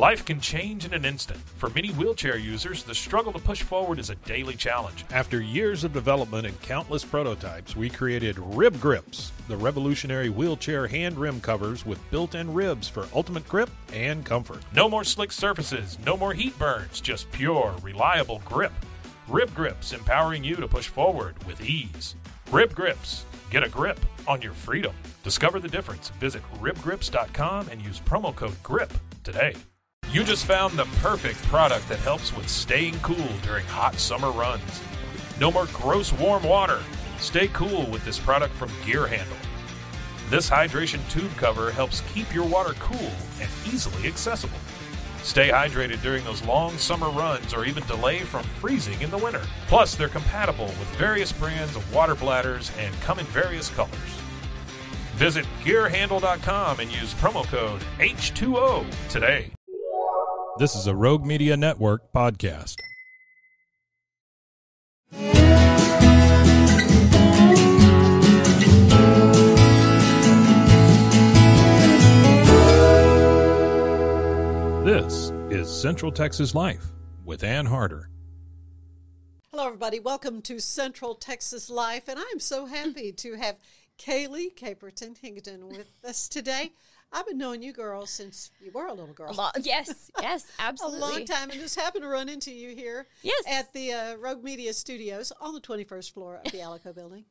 Life can change in an instant. For many wheelchair users, the struggle to push forward is a daily challenge. After years of development and countless prototypes, we created Rib Grips, the revolutionary wheelchair hand rim covers with built in ribs for ultimate grip and comfort. No more slick surfaces, no more heat burns, just pure, reliable grip. Rib Grips, empowering you to push forward with ease. Rib Grips, get a grip on your freedom. Discover the difference. Visit ribgrips.com and use promo code GRIP today. You just found the perfect product that helps with staying cool during hot summer runs. No more gross warm water. Stay cool with this product from Gear Handle. This hydration tube cover helps keep your water cool and easily accessible. Stay hydrated during those long summer runs or even delay from freezing in the winter. Plus, they're compatible with various brands of water bladders and come in various colors. Visit gearhandle.com and use promo code H2O today. This is a Rogue Media Network podcast. This is Central Texas Life with Ann Harder. Hello, everybody. Welcome to Central Texas Life, and I'm so happy to have Kaley Caperton Higdon with us today. I've been knowing you girls since you were a little girl. A lot, yes, yes, absolutely. a long time, and just happened to run into you here. Yes. At the uh, Rogue Media Studios on the 21st floor of the Alico building,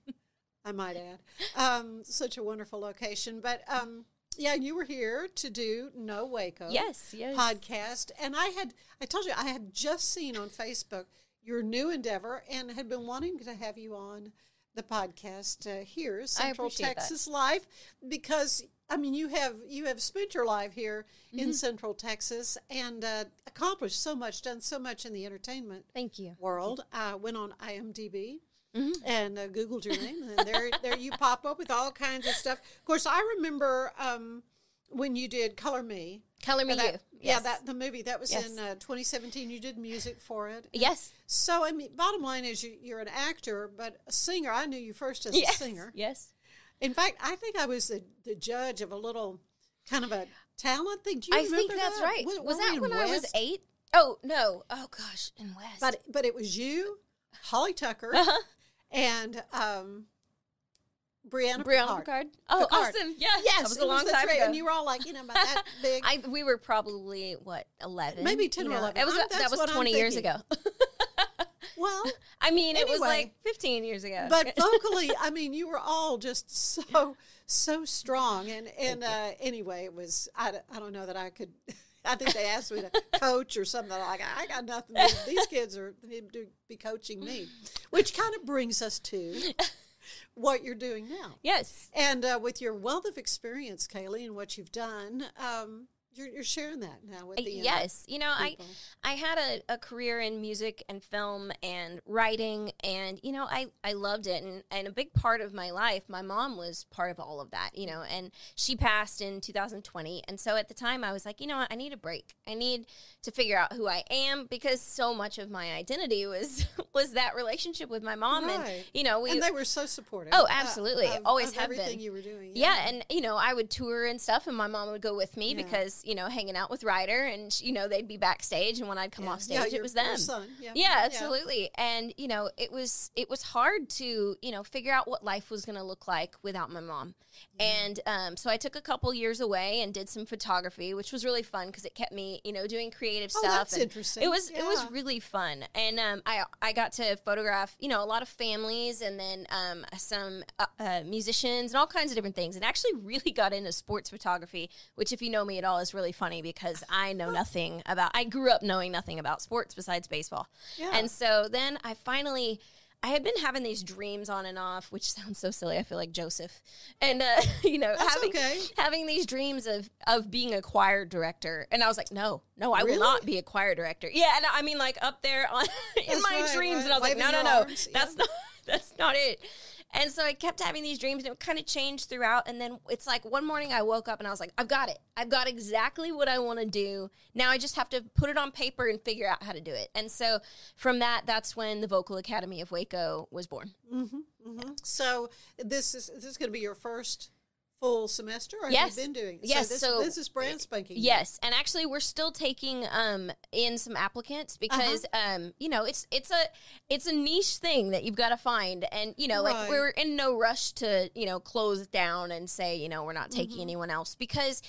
I might add. Um, such a wonderful location. But um, yeah, you were here to do No Waco. Yes, yes. Podcast. And I had, I told you, I had just seen on Facebook your new endeavor and had been wanting to have you on the podcast uh, here, Central Texas Life, because I mean you have you have spent your life here Mm-hmm. in Central Texas and uh, accomplished so much, done so much in the entertainment Thank you. world. I went on IMDb Mm-hmm. and uh, Googled your name, and there there you pop up with all kinds of stuff. Of course, I remember um, when you did Color Me. Color Me that- You. Yeah, that the movie that was Yes. in uh, 2017. You did music for it. Yes. So I mean, bottom line is you, you're an actor, but a singer. I knew you first as Yes. a singer. Yes. In fact, I think I was the, the judge of a little kind of a talent thing. Do you I remember think that's that? right. Was, was that when I was West? eight? Oh no! Oh gosh, in West. But but it was you, Holly Tucker, uh-huh. and um, Brianna, Brianna Picard. Picard. Oh, Picard. awesome! Yeah, Yes, that was a long the time ago. and you were all like, you know, about that big. I we were probably what eleven, Maybe 10 you or know? 11. It was that was I'm twenty years thinking. ago. well, I mean, it was like fifteen years ago. but vocally, I mean, you were all just so so strong. And and uh, anyway, it was I, don't- I don't know that I could. I think they asked me to coach or something like I got nothing. These kids are need to be coaching me, which kind of brings us to what you're doing now. yes, And uh, with your wealth of experience, Kaley, and what you've done, um, you're, you're sharing that now with the uh, yes. You know, I people. I had a, a career in music and film and writing, and you know, I, I loved it. And, and a big part of my life, my mom was part of all of that, you know, and she passed in 2020. And so at the time, I was like, you know what, I need a break. I need to figure out who I am because so much of my identity was was that relationship with my mom. Right. And, you know, we. and they were so supportive. Oh, uh, absolutely. of- Always of have everything been. you were doing. yeah, and you know, I would tour and stuff, and my mom would go with me Yeah. because you know, hanging out with Ryder, and you know, they'd be backstage, and when I'd come Yeah. off Yeah, stage, your- it was them. son, yeah. Yeah, Yeah. absolutely. And you know, it was it was hard to you know figure out what life was going to look like without my mom. And um, so I took a couple years away and did some photography, which was really fun because it kept me you know doing creative Oh, stuff. that's interesting. It was it was really fun, and um, I I got to photograph you know a lot of families and then um, some uh, uh, musicians and all kinds of different things, and actually really got into sports photography, which if you know me at all is really funny because I know nothing about. I grew up knowing nothing about sports besides baseball, Yeah. and so then I finally. I had been having these dreams on and off, which sounds so silly. I feel like Joseph, and uh, you know, That's having okay. having these dreams of of being a choir director, and I was like, no, no, I Really? will not be a choir director. Yeah, and I mean, like up there on in That's my right, dreams, right. and I was like, no, no, no, arms, yeah. that's not that's not it. And so I kept having these dreams, and it kind of changed throughout. And then it's like one morning I woke up and I was like, I've got it. I've got exactly what I want to do. Now I just have to put it on paper and figure out how to do it. And so from that, that's when the Vocal Academy of Waco was born. Mm-hmm, mm-hmm. So this is this is going to be your first full semester, or Yes. have you been doing? Yes, So this, so- this is brand spanking. new. Yes, and actually, we're still taking um, in some applicants because Uh-huh. um, you know it's it's a it's a niche thing that you've got to find, and you know, Right. like we're in no rush to you know close down and say you know we're not taking Mm-hmm. anyone else because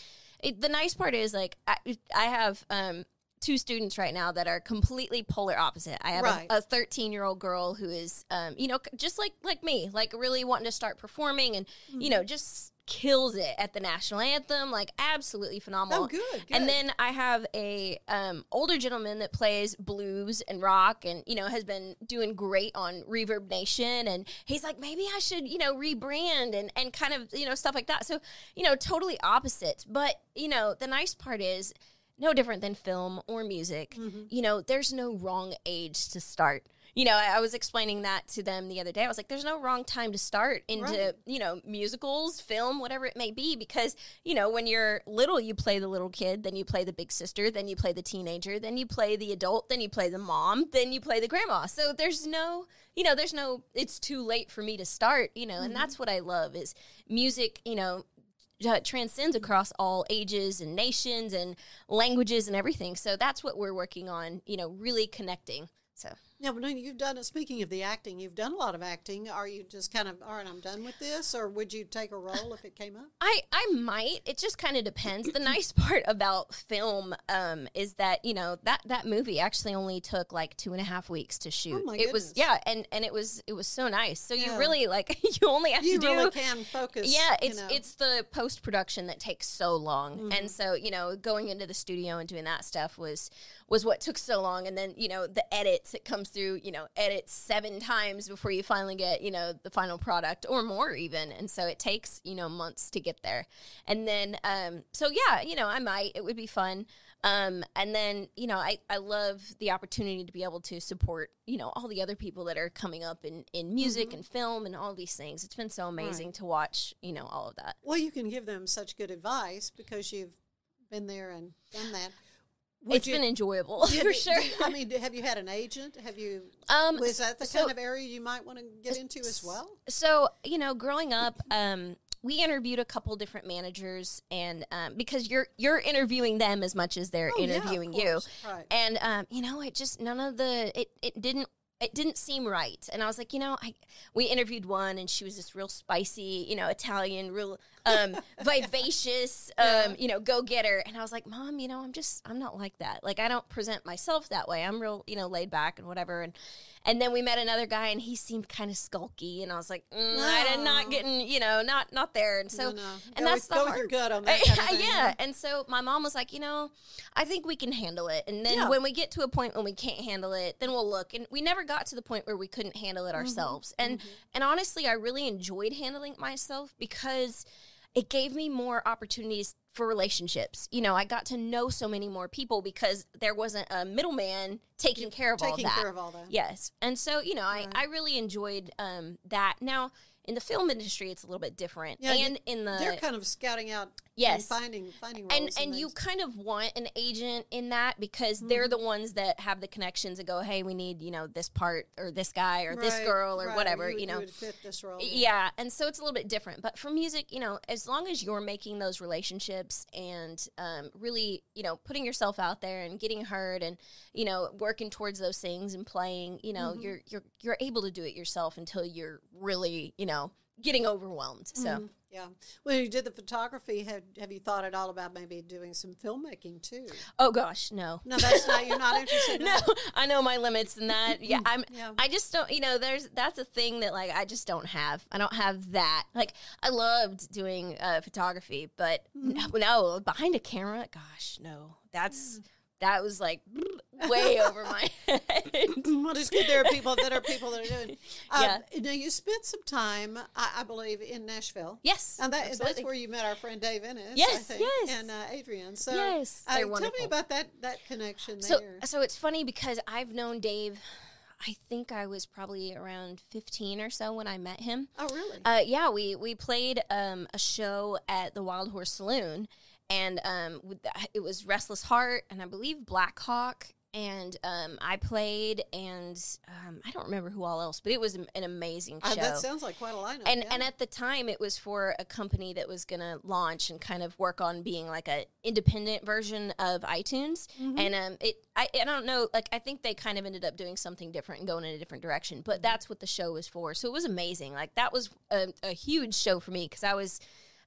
it, the nice part is like I, I have um, two students right now that are completely polar opposite. I have Right. a 13 year old girl who is um, you know just like like me, like really wanting to start performing and you Mm-hmm. know just kills it at the national anthem like absolutely phenomenal Oh, good, good. and then i have a um, older gentleman that plays blues and rock and you know has been doing great on ReverbNation and he's like maybe i should you know rebrand and and kind of you know stuff like that so you know totally opposite. but you know the nice part is no different than film or music Mm-hmm. you know there's no wrong age to start you know I, I was explaining that to them the other day i was like there's no wrong time to start into Right. you know musicals film whatever it may be because you know when you're little you play the little kid then you play the big sister then you play the teenager then you play the adult then you play the mom then you play the grandma so there's no you know there's no it's too late for me to start you know and that's what i love is music you know uh, transcends across all ages and nations and languages and everything. So that's what we're working on, you know, really connecting. So Now, when you've done it, speaking of the acting, you've done a lot of acting. Are you just kind of, all right, I'm done with this? Or would you take a role if it came up? I I might. It just kind of depends. The nice part about film um, is that you know that that movie actually only took like two and a half weeks to shoot. Oh my it was yeah, and and it was it was so nice. So Yeah. you really like you only have You to do really can focus. yeah you it's know. Mm-hmm. it's the post production that takes so long and so you know going into the studio and doing that stuff was was what took so long and then you know the edits it comes through you know edits seven times before you finally get you know the final product or more even. And so it takes you know months to get there. And then um so yeah you know i might it would be fun. Um and then you know i i love the opportunity to be able to support you know all the other people that are coming up in in music Mm-hmm. and film and all these things. It's been so amazing to watch you know all of that. Well, you can give them such good advice because you've been there and done that. It's been enjoyable Yeah, for sure. I mean, have you had an agent? Have you? Um, Was that the so- kind of area you might want to get into as well? So, you know, growing up, um, we interviewed a couple different managers, and um, because you're you're interviewing them as much as they're Oh, yeah, interviewing you. Right. and um, you know, it just none of the it it didn't. It didn't seem right, and I was like, you know, I we interviewed one, and she was this real spicy, you know, Italian, real um, vivacious, um, you know, go getter, and I was like, mom, you know, I'm just, I'm not like that. Like, I don't present myself that way. I'm real, you know, laid back and whatever, and and then we met another guy, and he seemed kind of skulky, and I was like, mm, I did not getting, you know, not not there, and so No, no. and Go that's with- the hard on that kind of yeah, and so my mom was like, you know, I think we can handle it. And then Yeah. when we get to a point when we can't handle it, then we'll look. And we never got to the point where we couldn't handle Mm-hmm. it ourselves. And and honestly, I really enjoyed handling it myself because it gave me more opportunities for relationships. You know, I got to know so many more people because there wasn't a middleman taking care of all taking that. care of all that. Yes. And so, you know, I, I really enjoyed um, that. Now, in the film industry, it's a little bit different. Yeah, and in the They're kind of scouting out. Yes. And finding finding and roles and you kind of want an agent in that because they're Mm-hmm. the ones that have the connections and go, hey, we need you know this part or this guy or this girl or right. whatever, would- you know. would fit this role. Yeah, and so it's a little bit different. But for music, you know, as long as you're making those relationships and um, really, you know, putting yourself out there and getting heard and you know working towards those things and playing, you know, Mm-hmm. you're you're you're able to do it yourself until you're really, you know, getting overwhelmed. So. Mm-hmm. Yeah. When you did the photography, have have you thought at all about maybe doing some filmmaking too? Oh gosh, no. No, that's not. You're not interested. In no, that? I know my limits in that. Yeah, I'm. Yeah. I just don't. You know, there's that's a thing that like I just don't have. I don't have that. Like I loved doing uh, photography, but Mm-hmm. no, no, behind a camera, gosh, no. That's Mm. That was like way over my head. well, it's good there are people that are people that are doing. Um, Yeah. Now you spent some time, I, I believe, in Nashville. Yes, And that, that's where you met our friend Dave Ennis, Yes, think, yes. and uh, Adrian. So, Yes, uh, tell me about that that connection So there. so it's funny because I've known Dave. I think I was probably around 15 or so when I met him. oh, really? Uh, yeah, we we played um, a show at the Wild Horse Saloon, and um, with the, it was Restless Heart, and I believe Blackhawk, and um, I played, and um, I don't remember who all else, but it was an an amazing Uh, show. that sounds like quite a lineup. and yeah. and at the time, it was for a company that was going to launch and kind of work on being like a independent version of iTunes. Mm-hmm. And um, it I, I don't know, like I think they kind of ended up doing something different and going in a different direction. Mm-hmm. But that's what the show was for. So it was amazing. Like that was a, a huge show for me because I was.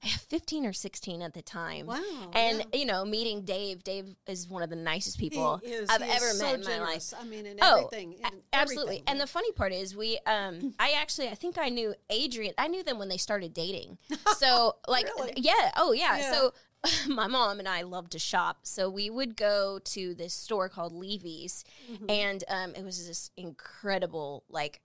I have 15 or 16 at the time. Wow, And, yeah. you know, meeting Dave, Dave is one of the nicest people is- I've ever so met in my life. I mean, in Oh, everything. in absolutely. everything. And the funny part is, we, um, I actually, I think I knew Adrian. I knew them when they started dating. So, like, Really? yeah, oh yeah. Yeah. So, my mom and I love to shop, so we would go to this store called Levy's, Mm-hmm. and um, it was this incredible, like,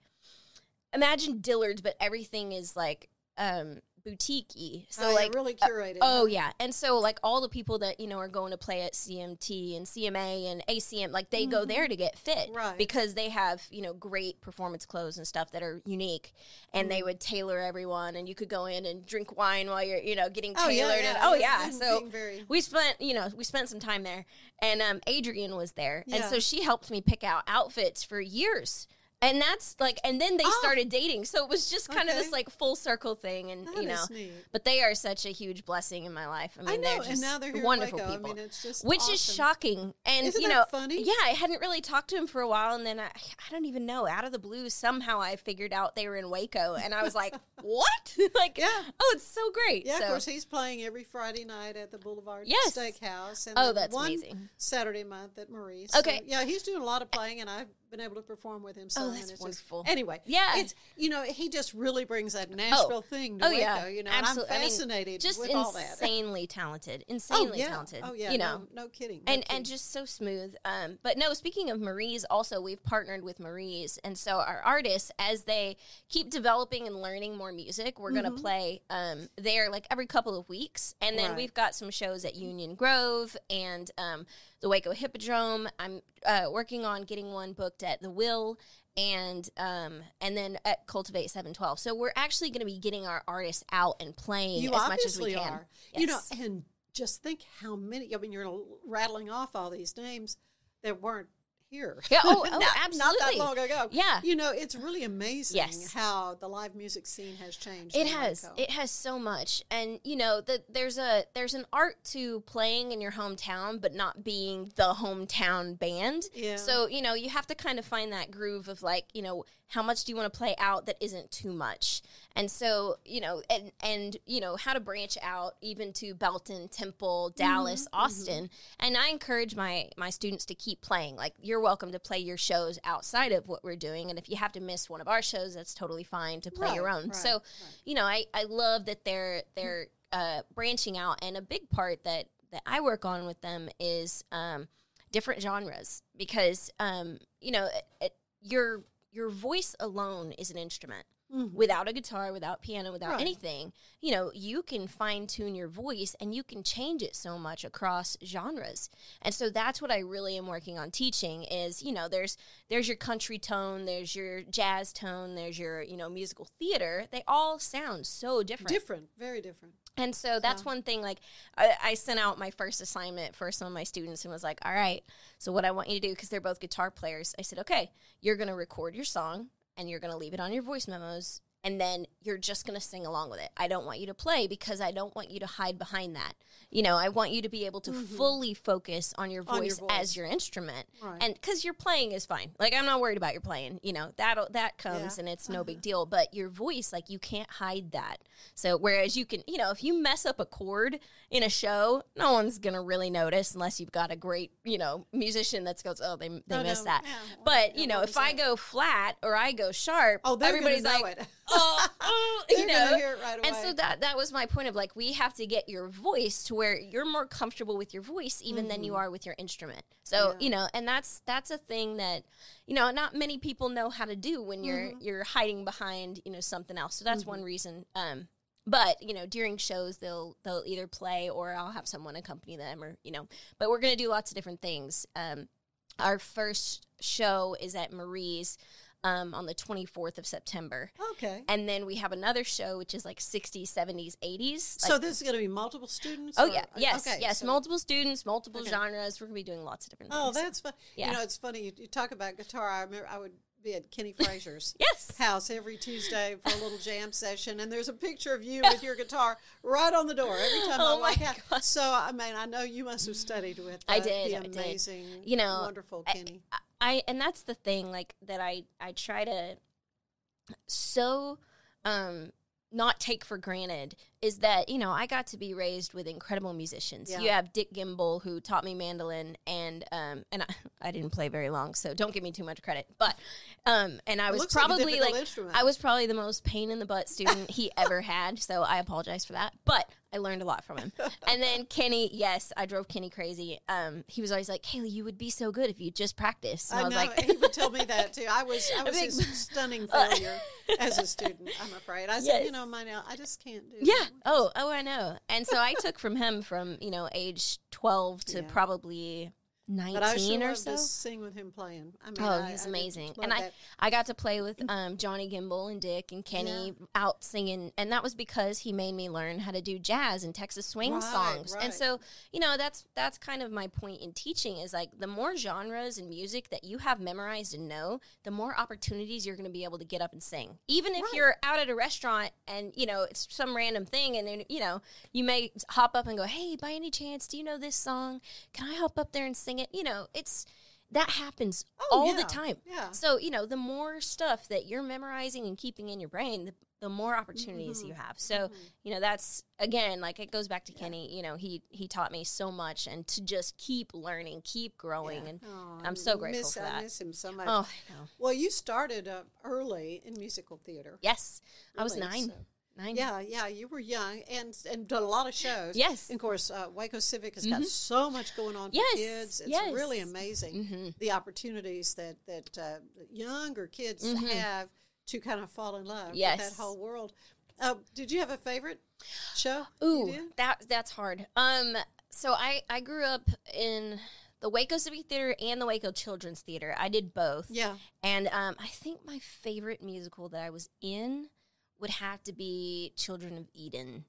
imagine Dillard's, but everything is like um boutique-y. So, Oh, like, really uh, curated, oh yeah, and so like all the people that you know are going to play at CMT and CMA and ACM, like they go there to get fit, Mm-hmm. Right. Because they have you know great performance clothes and stuff that are unique, and Mm-hmm. they would tailor everyone, and you could go in and drink wine while you're you know getting Oh, tailored. yeah, and, yeah, oh yeah, yeah, so very- we spent you know we spent some time there, and um, Adrian was there, and so she helped me pick out outfits for years. And that's like, and then they Oh. started dating, so it was just kind of this like full circle thing, and That you know, but they are such a huge blessing in my life. I mean, I know, they're and just now they're here wonderful people. I mean, it's just which is shocking. And Isn't you know, funny? yeah, I hadn't really talked to him for a while, and then I, I don't even know. Out of the blue, somehow I figured out they were in Waco, and I was like, "What? like, Yeah. oh, it's so great." Yeah, so, of course, he's playing every Friday night at the Boulevard Yes. Steakhouse. And Oh, that's one amazing. Saturday month at Marie's. Okay. So, yeah, he's doing a lot of playing, and I've been able to perform with him. So Oh, and that's it's wonderful. Just, anyway, Yeah. it's you know he just really brings that Nashville thing to oh Waco. yeah, you know, absolutely. and I'm I mean, fascinated just with all that. insanely talented, Oh insanely yeah, talented. oh yeah, you know, no, no kidding, no and kidding. and just so smooth. Um, but no, speaking of Marie's, also we've partnered with Marie's, and so our artists, as they keep developing and learning more music, we're gonna play um there like every couple of weeks, and then Mm-hmm. Right. we've got some shows at Union Grove and um the Waco Hippodrome. I'm uh, working on getting one booked at the Will. And um and then at Cultivate Seven Twelve, so we're actually going to be getting our artists out and playing you as much as we can. are. You know, and just think how many. I mean, you're rattling off all these names that weren't here. Yeah, oh, oh, not, Not that long ago. Yeah. You know, it's really amazing Yes. how the live music scene has changed. It has. It has so much, and you know that there's a there's an art to playing in your hometown, but not being the hometown band. Yeah. So you know you have to kind of find that groove of like you know how much do you want to play out that isn't too much, and so you know and and you know how to branch out even to Belton, Temple, Dallas, Austin, and I encourage my my students to keep playing. Like you're welcome to play your shows outside of what we're doing, and if you have to miss one of our shows, that's totally fine to play your own. right, so right. you know, I, I love that they're they're uh, branching out, and a big part that that I work on with them is um, different genres because um, you know it, it, your your voice alone is an instrument. Mm-hmm. Without a guitar, without piano, without. Right. anything, you know, you can fine tune your voice and you can change it so much across genres. And so that's what I really am working on teaching is, you know, there's there's your country tone, there's your jazz tone, there's your, you know, musical theater. They all sound so different. different, very different. And so that's one thing. Like, I, I sent out my first assignment for some of my students and was like, all right, so what I want you to do, because they're both guitar players, I said, okay, you're going to record your song and you're going to leave it on your voice memos. And then you're just going to sing along with it. I don't want you to play because I don't want you to hide behind that. You know, I want you to be able to fully focus on your Mm-hmm. On your voice as your instrument. Right. And because your playing is fine. Like, I'm not worried about your playing. You know, that that comes Yeah. Uh-huh. and it's no big deal. But your voice, like, you can't hide that. So, whereas you can, you know, if you mess up a chord in a show, no one's gonna really notice unless you've got a great, you know, musician that goes, oh, they they Oh, missed no, that. but you know, if I go flat or I go sharp, Oh, everybody's like, it. oh, oh, you know. right And so that that was my point of like we have to get your voice to where you're more comfortable with your voice even than you are with your instrument. So Mm-hmm. Yeah. you know, and that's that's a thing that you know not many people know how to do when you're Mm-hmm. you're hiding behind you know something else. So that's one reason. Um, but you know during shows they'll they'll either play or I'll have someone accompany them or you know. But we're gonna do lots of different things. Um, our first show is at Marie's um, on the 24th of September. Okay. And then we have another show, which is like 60s, 70s, 80s. so this is going to be multiple students? oh, or- yeah. Yes. Okay, yes. so- multiple students, multiple Okay. genres. We're going to be doing lots of different Oh, things. Oh, that's fun. Yeah. You know, it's funny. You, you talk about guitar. I remember I would be at Kenny Fraser's Yes. house every Tuesday for a little jam session, and there's a picture of you with your guitar right on the door every time Oh I walk out. God. So, I mean, I know you must have studied with I uh, did, the I did. amazing, You know, wonderful I- Kenny. I and that's the thing like that I I try to so um not take for granted is that you know I got to be raised with incredible musicians. Yeah. You have Dick Gimble who taught me mandolin and um and I, I didn't play very long so don't give me too much credit. But um and I It was looks like probably like. I was probably the most pain in the butt student he ever had, so I apologize for that. But I learned a lot from him. And then Kenny, yes, I drove Kenny crazy. Um, he was always like, "Kaley, you would be so good if you just practice." And I, I was know. like, he would tell me that too. I was I was his stunning failure as a student. I'm afraid. I said, you know, my now I just can't do. Yeah. Oh, oh, I know. And so I took from him from you know age twelve to Yeah. probably But I sure nineteen or so. sing with him playing. I mean, Oh, I- he's I amazing. And I, that. I got to play with um, Johnny Gimble and Dick and Kenny out singing. And that was because he made me learn how to do jazz and Texas swing Right, songs. right. And so, you know, that's that's kind of my point in teaching is like the more genres and music that you have memorized and know, the more opportunities you're going to be able to get up and sing. Even if Right. you're out at a restaurant and, you know, it's some random thing and then, you know, you may hop up and go, "Hey, by any chance, do you know this song? Can I hop up there and sing it?" You know, it's that happens Oh, all the time. yeah. So, you know, the more stuff that you're memorizing and keeping in your brain, the, the more opportunities you Mm-hmm. have. So, you know, that's again, like it goes back to Kenny, you know, he he taught me so much and to just keep learning, keep growing and Oh, I'm so grateful miss, for I that. miss him so much. Oh, I know. Well, you started uh, early in musical theater. Yes. I was 9. so- 9. Yeah, yeah, you were young and and done a lot of shows. Yes. And of course, uh, Waco Civic has got so much going on for Yes, kids. It's yes. really amazing Mhm. the opportunities that that uh, younger kids Mhm. have to kind of fall in love Yes. with that whole world. Uh, did you have a favorite show? Ooh, that that's hard. Um, so I I grew up in the Waco Civic Theater and the Waco Children's Theater. I did both. Yeah. And um, I think my favorite musical that I was in would have to be Children of Eden,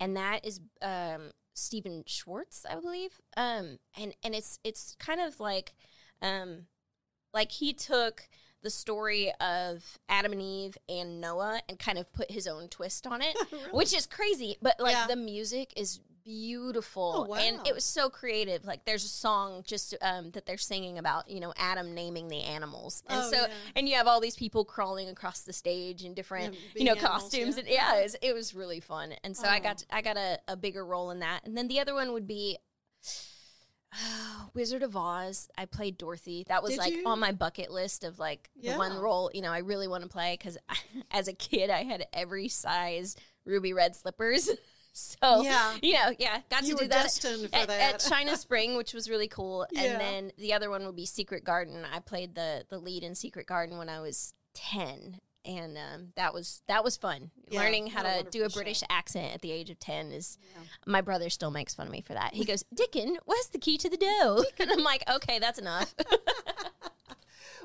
and that is um, Stephen Schwartz, I believe. Um, and and it's it's kind of like, um, like he took the story of Adam and Eve and Noah and kind of put his own twist on it, which is crazy. But like Yeah. the music is beautiful Oh, and it was so creative like there's a song just um, that they're singing about you know adam naming the animals and Oh, so yeah. and you have all these people crawling across the stage in different Yeah, you know animals, costumes yeah. and yeah it was, it was really fun and so i Oh. got i got a, a bigger role in that and then the other one would be Wizard of Oz. I played Dorothy. That was Did like you? on my bucket list of like the one role you know I really want to play because as a kid I had every size ruby red slippers. So Yeah. you know, yeah, got You to were do that destined for at, that. at China Spring, which was really cool. Yeah. And then the other one would be Secret Garden. I played the the lead in Secret Garden when I was ten, and um, that was that was fun. Yeah, Learning how to do a British show. accent at the age of ten is. Yeah. My brother still makes fun of me for that. He goes, "Dickon, where's the key to the dough?" And I'm like, "Okay, that's enough."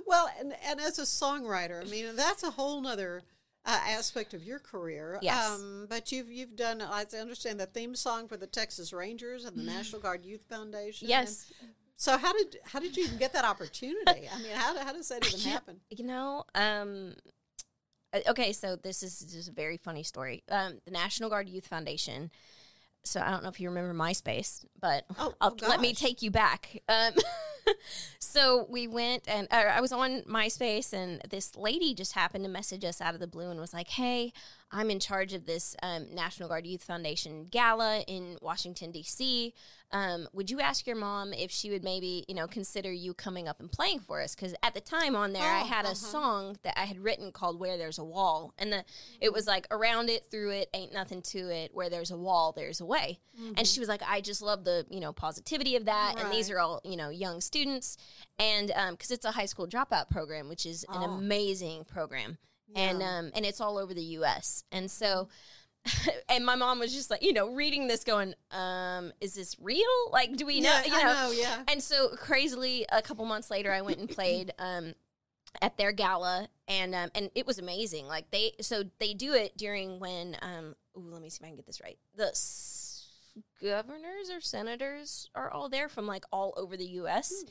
Well, and, and as a songwriter, I mean, that's a whole nother uh, aspect of your career. Yes. Um, but you've you've done, I understand, the theme song for the Texas Rangers and the National Guard Youth Foundation. yes, And so how did how did you even get that opportunity? I mean, how, how does that even happen? You know, um, uh, okay, so this is just a very funny story. Um, the National Guard Youth Foundation. So I don't know if you remember MySpace, but Oh, oh let me take you back. So we went and uh, I was on MySpace, and this lady just happened to message us out of the blue and was like, "Hey, I'm in charge of this um, National Guard Youth Foundation gala in Washington D.C. Um, would you ask your mom if she would maybe, you know, consider you coming up and playing for us? Because at the time on there, I Oh, had a uh-huh. song that I had written called "Where There's a Wall," and the it was like around it, through it, ain't nothing to it. Where there's a wall, there's a way. And she was like, I just love the you know positivity of that, and these are all you know young students, and because it's a high school dropout program, which is an Oh. amazing program, and Yeah. um and it's all over the U.S. and so. And my mom was just like, you know, reading this, going, um, "Is this real? Like, do we know?" Yeah, you I know, know, yeah. and so crazily, a couple months later, I went and played um, at their gala, and um, and it was amazing. Like they so they do it during when um, ooh, let me see if I can get this right. The governors or senators are all there from like all over the U.S.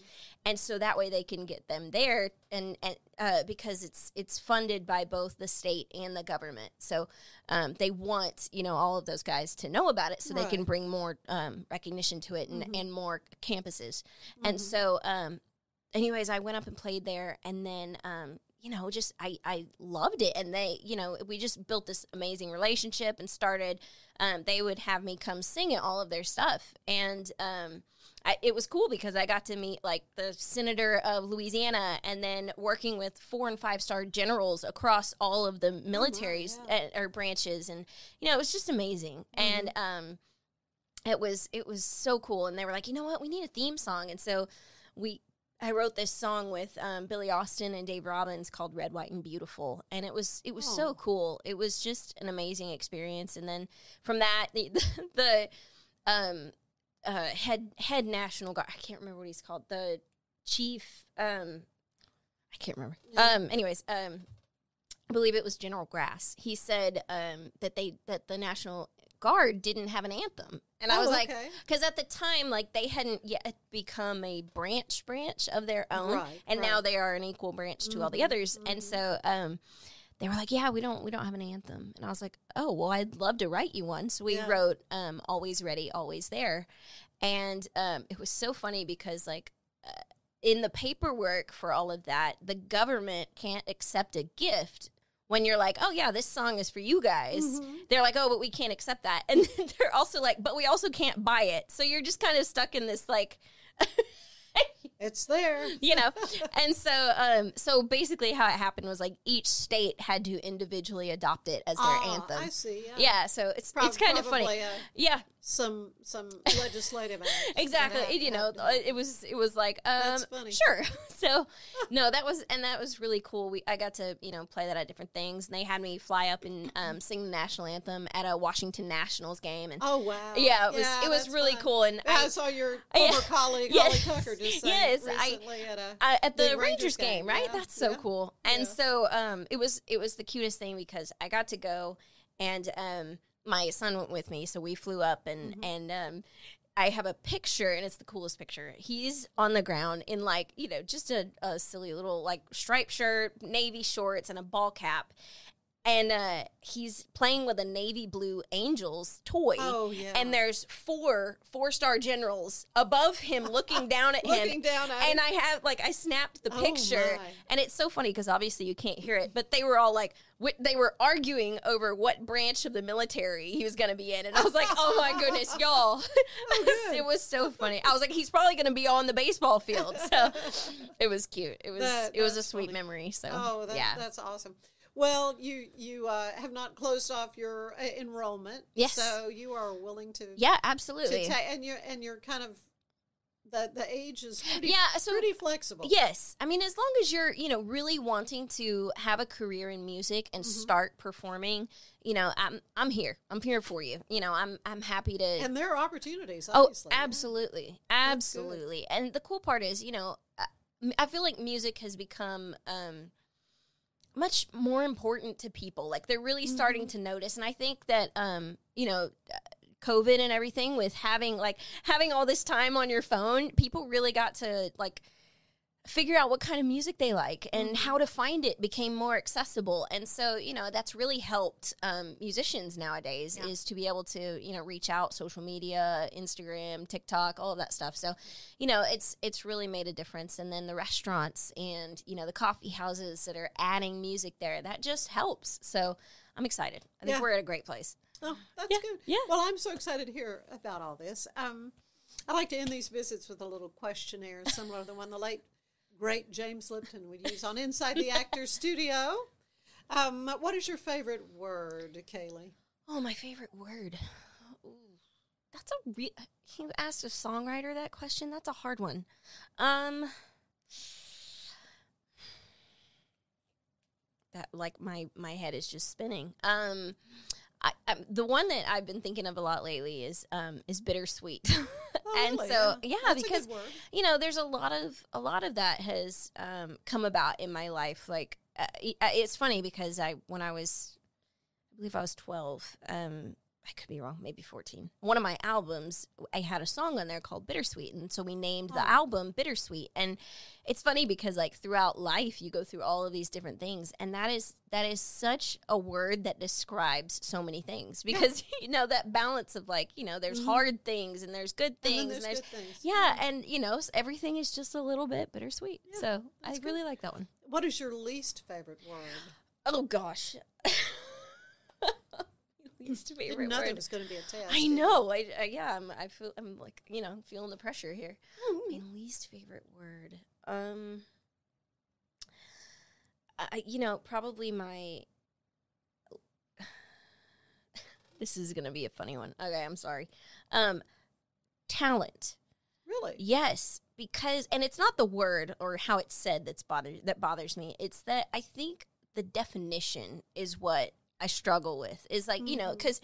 And so that way they can get them there, and and uh, because it's it's funded by both the state and the government, so um, they want you know all of those guys to know about it, so they can bring more um, recognition to it and, and more campuses. And so, um, anyways, I went up and played there, and then um, you know, just I I loved it, and they you know we just built this amazing relationship and started. Um, they would have me come sing at all of their stuff, and um, I, it was cool because I got to meet like the senator of Louisiana, and then working with four and five star generals across all of the militaries yeah. uh, or branches, and you know it was just amazing, and um, it was it was so cool, and they were like, you know what, we need a theme song, and so we I wrote this song with um, Billy Austin and Dave Robbins called "Red, White, and Beautiful," and it was it was Oh. so cool. It was just an amazing experience. And then from that, the the um, uh, head head national guard I can't remember what he's called the chief um, I can't remember. Um, anyways, um, I believe it was General Grass. He said um, that they that the National Guard didn't have an anthem, and I Oh, was like, because at the time, like they hadn't yet become a branch branch of their own, Right, and now right. Mm-hmm, they are an equal branch to all the others, and so um, they were like, yeah, we don't we don't have an anthem, and I was like, oh well, I'd love to write you one, so we Yeah. wrote um, always ready, always there, and um, it was so funny because like in the paperwork for all of that, the government can't accept a gift when you're like, oh yeah, this song is for you guys. Mm-hmm. They're like, oh, but we can't accept that, and then they're also like, but we also can't buy it. So you're just kind of stuck in this like. It's there. you know and so um so basically how it happened was like each state had to individually adopt it as their Ah, anthem I see. Yeah. yeah so it's Prob- it's kind of funny probably, uh, yeah some some legislative act that exactly you know to it was it was like um That's funny. sure so no that was and that was really cool we i got to you know play that at different things and they had me fly up and um, sing the national anthem at a washington nationals game and Oh wow! Yeah, it was- it was really fun. cool, and Yeah, I- I, saw your Yeah. former colleague Yes. Holly Tucker just say Yes, I- recently at a uh, at the big Rangers, game, right? yeah, That's so yeah. cool. And Yeah. so um it was it was the cutest thing because I got to go and um my son went with me, so we flew up and Mm-hmm. and um I have a picture and it's the coolest picture. He's on the ground in like, you know, just a, a silly little like striped shirt, navy shorts, and a ball cap. And uh, he's playing with a navy blue Angels toy. Oh, yeah. And there's four four star generals above him looking down at him. Looking down at and him. I have like I snapped the Oh, picture, my. and it's so funny because obviously you can't hear it, but they were all like, they were arguing over what branch of the military he was going to be in, and I was like, oh my goodness, y'all, good. it was so funny. I was like, he's probably going to be on the baseball field, so it was cute. It was That- it was a sweet funny. memory. So Oh, that, yeah, that's awesome. Well, you you uh, have not closed off your uh, enrollment, Yes. So you are willing to yeah, to absolutely. ta- and you're and you're kind of the the age is pretty, Yeah, so- pretty flexible. Yes. I mean, as long as you're, you know, really wanting to have a career in music and Mm-hmm. start performing, you know, I'm I'm here. I'm here for you. You know, I'm I'm happy to and there are opportunities. Oh, Obviously. yeah. absolutely. Absolutely. And the cool part is, you know, I- I feel like music has become um much more important to people. Like they're really starting to notice and I think that um, you know, COVID and everything with having like having all this time on your phone, people really got to like figure out what kind of music they like and how to find it became more accessible and so you know that's really helped um, musicians nowadays is to be able to you know reach out social media instagram tiktok all of that stuff so you know it's it's really made a difference and then the restaurants and you know the coffee houses that are adding music there that just helps so i'm excited i think Yeah. we're at a great place Oh, that's Yeah, good. yeah. Well, I'm so excited to hear about all this. Um, I like to end these visits with a little questionnaire similar to the one the late great James Lipton would use on Inside the Actors Studio. Um, what is your favorite word, Kaley? Oh, my favorite word. Ooh, that's a re- you asked a songwriter that question. That's a hard one. Um, that like my my head is just spinning. Um, I, I, the one that I've been thinking of a lot lately is um, is bittersweet, Oh, and really? so yeah, That's because you know, there's a lot of a lot of that has um, come about in my life. Like uh, it's funny because I when I was, I believe I was twelve. Um, I could be wrong, maybe 14. One of my albums, I had a song on there called Bittersweet. And so we named the Oh. album Bittersweet. And it's funny because like throughout life you go through all of these different things. And that is that is such a word that describes so many things. Because you know, that balance of like, you know, there's Mhm. hard things and there's good things and there's, there's, good things. yeah, and you know, everything is just a little bit bittersweet. Yeah, so I good. really like that one. What is your least favorite word? Oh gosh. Least Didn't favorite know there word. was going to be a test. I know. I, I yeah. I'm. I feel. I'm like you know feeling the pressure here. Hmm. My least favorite word. Um. I, you know, probably my. this is gonna be a funny one. Okay, I'm sorry. Um, talent. Really? Yes, because and it's not the word or how it's said that's bother that bothers me. It's that I think the definition is what I struggle with. Is like, you know, Mhm. cuz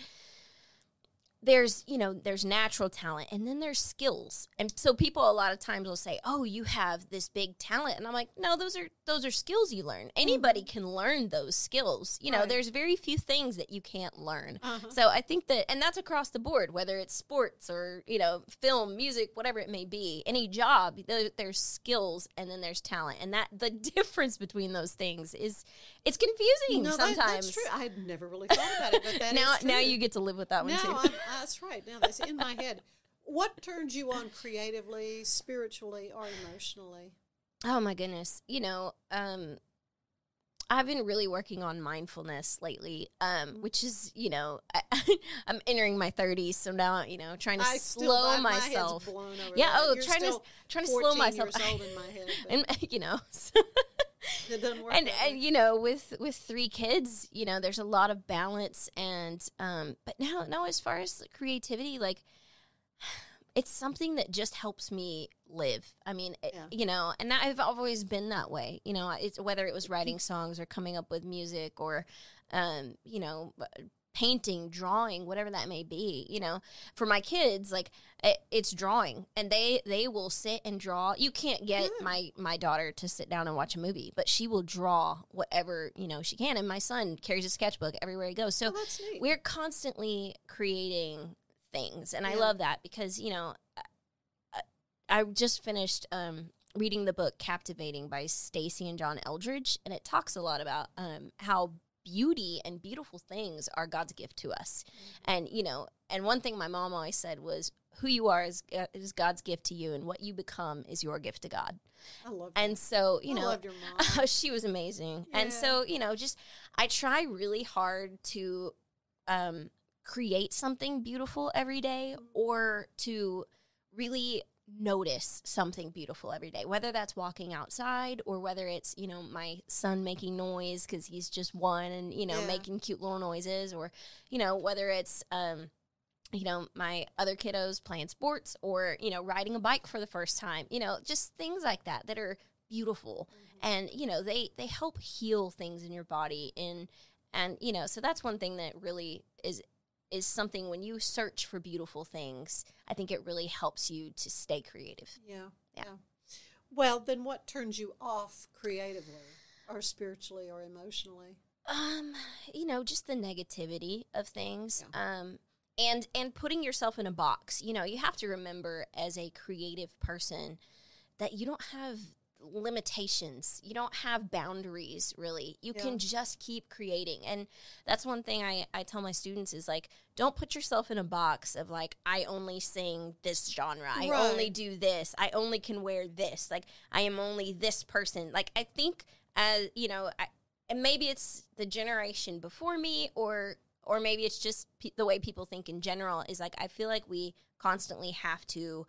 there's, you know, there's natural talent and then there's skills. And so people a lot of times will say, "Oh, you have this big talent." And I'm like, "No, those are those are skills you learn. Anybody can learn those skills. You know, Right. there's very few things that you can't learn." Uh-huh. So I think that, and that's across the board, whether it's sports or you know, film, music, whatever it may be, any job, there, there's skills and then there's talent, and that the difference between those things is it's confusing No, that- sometimes. that's true. I had never really thought about it, but that now, is now you get to live with that one No, too. I'm, that's right. Now that's in my head. What turns you on creatively, spiritually, or emotionally? Oh my goodness. You know, um I've been really working on mindfulness lately, um, which is, you know, I, I'm entering my 30s, so now, you know, trying to I still, slow my, my head's myself. over yeah, that. oh, You're trying to trying to slow myself. Years old in my head, and you know, it doesn't work. and and you know, with with three kids, you know, there's a lot of balance and um but now now as far as creativity, like it's something that just helps me live. I mean, it- you know, and I've always been that way. You know, it's whether it was writing songs or coming up with music or, um, you know, painting, drawing, whatever that may be. You know, for my kids, like it, it's drawing, and they they will sit and draw. You can't get Yeah. my my daughter to sit down and watch a movie, but she will draw whatever you know she can. And my son carries a sketchbook everywhere he goes. So Oh, we're constantly creating things and i love that because you know I, I just finished um, reading the book captivating by Stasi and john Eldredge and it talks a lot about um, how beauty and beautiful things are god's gift to us Mm-hmm. and you know and one thing my mom always said was who you are is, uh, is god's gift to you and what you become is your gift to god I love that. and so you I know loved your mom. she was amazing. And so, you know, just I try really hard to um create something beautiful every day Mm-hmm. or to really notice something beautiful every day whether that's walking outside or whether it's you know my son making noise because he's just one and you know Yeah. making cute little noises or you know whether it's um you know my other kiddos playing sports or you know riding a bike for the first time you know just things like that that are beautiful and you know they they help heal things in your body and and you know so that's one thing that really is is something when you search for beautiful things i think it really helps you to stay creative yeah, Yeah. yeah. Well, then what turns you off creatively, or spiritually, or emotionally? um you know just the negativity of things um and and putting yourself in a box you know you have to remember as a creative person that you don't have limitations. You don't have boundaries really. You Yeah. can just keep creating. And that's one thing I, I tell my students is like don't put yourself in a box of like i only sing this genre. I only do this. I only can wear this. Like i am only this person. Like i think as you know I, and maybe it's the generation before me or or maybe it's just pe- the way people think in general is like i feel like we constantly have to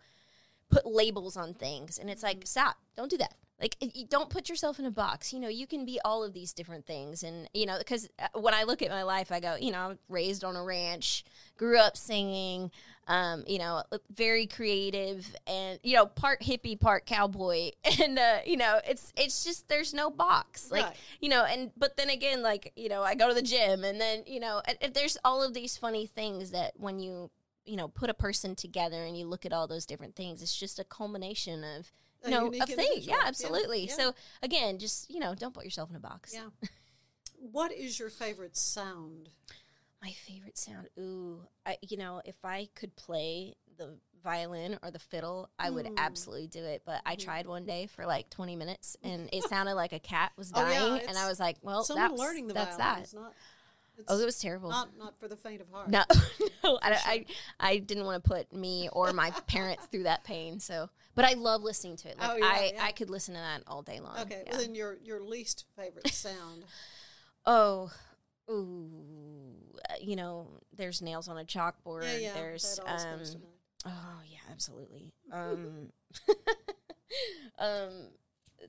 put labels on things and it's like stop don't do that. Like you don't put yourself in a box. You know you can be all of these different things and you know because when i look at my life i go you know i'm raised on a ranch grew up singing Um, you know, very creative and you know, part hippie, part cowboy, and uh, you know, it's it's just there's no box, like Right. you know, and but then again, like you know, I go to the gym, and then you know, there's all of these funny things that when you you know put a person together and you look at all those different things, it's just a culmination of you know of things. Yeah, absolutely. yeah. So again, just you know, don't put yourself in a box. Yeah. What is your favorite sound? My favorite sound. Ooh, I, you know, if I could play the violin or the fiddle, I would Mm. absolutely do it. But I Mhm. tried one day for like 20 minutes, and it sounded like a cat was Oh, yeah, dying, and I was like, "Well, Someone that's learning the that's violin that." not. It's Oh, it was terrible. not not for the faint of heart. no, no, I, I, I didn't want to put me or my parents through that pain. So, but I love listening to it. Like Oh, yeah, I, yeah. I could listen to that all day long. Okay. Yeah. Well, then your your least favorite sound. Oh, ooh, you know, there's nails on a chalkboard. yeah, yeah. there's um, comes to mind. oh yeah, absolutely. Um, um,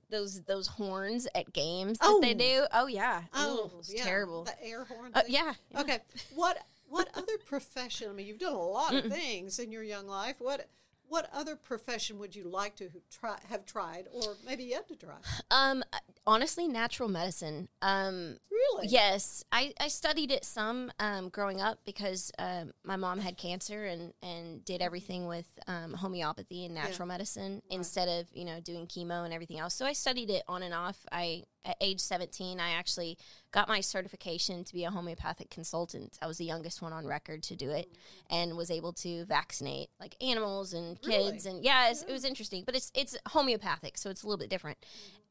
those those horns at games that they Oh. do. Oh yeah, Oh, Ooh, it's yeah, terrible. The air horn. Uh, yeah. yeah. Okay. What what other profession? I mean, you've done a lot of things in your young life. What what other profession would you like to try have tried, or maybe yet to try? Um, honestly, natural medicine. Um, Really? Yes, I, I studied it some um, growing up because um, my mom had cancer and, and did everything with um, homeopathy and natural medicine instead of you know doing chemo and everything else. So I studied it on and off. I at age seventeen, I actually got my certification to be a homeopathic consultant. I was the youngest one on record to do it, and was able to vaccinate like animals and Really? kids. And yeah, it's, it was interesting, but it's it's homeopathic, so it's a little bit different.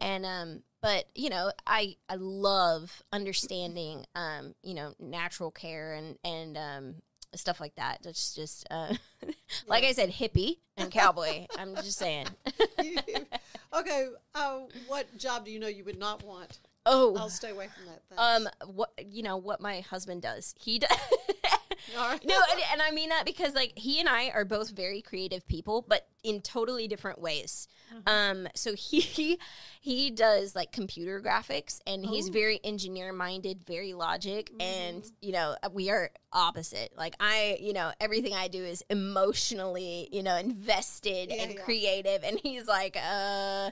And um, but you know, I I love understanding um, you know, natural care and and um stuff like that. That's just uh like I said, hippie and cowboy. I'm just saying. okay. Uh, what job do you know you would not want? oh, I'll stay away from that. Thing. um, what you know what my husband does? He does. No, and, and I mean that because like he and I are both very creative people, but in totally different ways. Um, so he he does like computer graphics, and he's Oh. very engineer minded, very logic, and you know we are opposite. Like I, you know, everything I do is emotionally, you know, invested Yeah, and yeah. creative, and he's like, uh.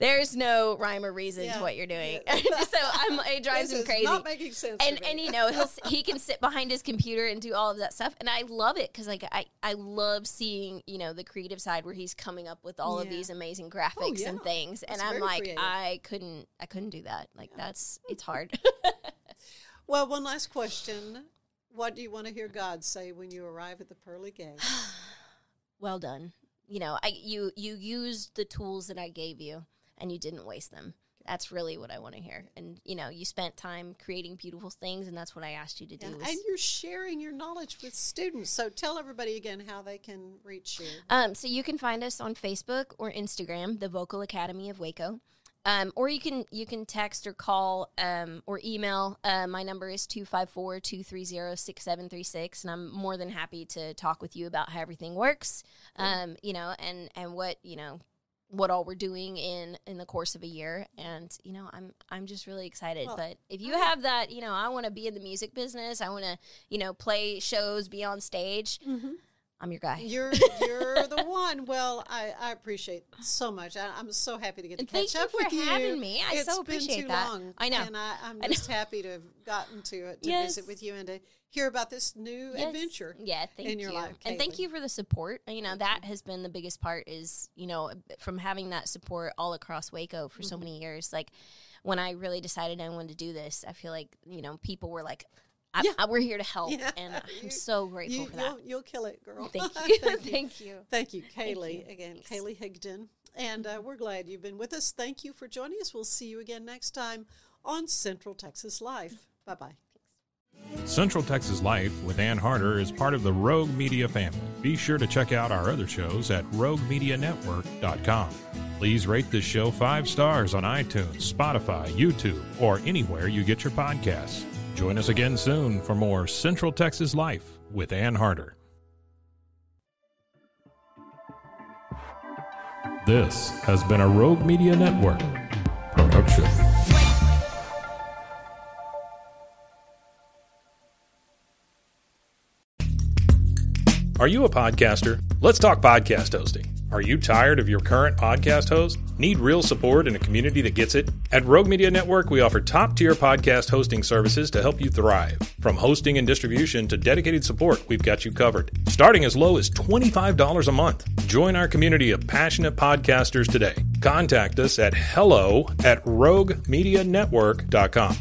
There's no rhyme or reason Yeah, to what you're doing, yeah. so I'm. It drives This him crazy Not making sense. and and you know he'll he can sit behind his computer and do all of that stuff and i love it because like i i love seeing you know the creative side where he's coming up with all of Yeah. Oh, these amazing oh, graphics yeah. and things and That's i'm like creative. i couldn't i couldn't do that like that's it's hard Well, one last question. What do you want to hear God say when you arrive at the pearly gates? well done you know i you you used the tools that i gave you and you didn't waste them that's really what i want to hear and you know you spent time creating beautiful things and that's what i asked you to do Yeah, And you're sharing your knowledge with students. So tell everybody again how they can reach you. Um, so you can find us on Facebook or Instagram, the Vocal Academy of Waco. Um, or you can you can text or call um, or email. Uh, my number is 254-230-6736 and I'm more than happy to talk with you about how everything works. Um, you know, and and what, you know, what all we're doing in in the course of a year and you know i'm i'm just really excited Well, but if you have that you know i want to be in the music business i want to you know play shows be on stage mm-hmm. i'm your guy You're you're the one. Well, I, I appreciate so much. I, I'm so happy to get to catch thank up for with you. having me. I It's so been too that. long. I know. and I, I'm I just happy to have gotten to it to Yes. visit with you and to hear about this new Yes. adventure. Yeah, thank in your you. life, and thank you for the support. You know, that has been the biggest part is, you know, from having that support all across Waco for Mm-hmm. so many years. Like when I really decided I wanted to do this, I feel like, you know, people were like, I, Yeah. I, we're here to help. Yeah, And I'm so grateful You, for that. you'll, you'll kill it, girl. Thank you. thank you. Thank you. Thank you, Kaley. you. Again, Kaley Higdon. And uh, we're glad you've been with us. Thank you for joining us. We'll see you again next time on Central Texas Life. Bye bye. Central Texas Life with Ann Harder is part of the Rogue Media family. Be sure to check out our other shows at roguemedianetwork.com. Please rate this show five stars on iTunes, Spotify, YouTube, or anywhere you get your podcasts. Join us again soon for more Central Texas Life with Ann Harder. This has been a Rogue Media Network production. Are you a podcaster? Let's talk podcast hosting. Are you tired of your current podcast host? Need real support in a community that gets it? At Rogue Media Network, we offer top tier podcast hosting services to help you thrive. From hosting and distribution to dedicated support, we've got you covered. Starting as low as $25 a month. Join our community of passionate podcasters today. Contact us at hello at roguemedianetwork.com.